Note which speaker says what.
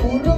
Speaker 1: A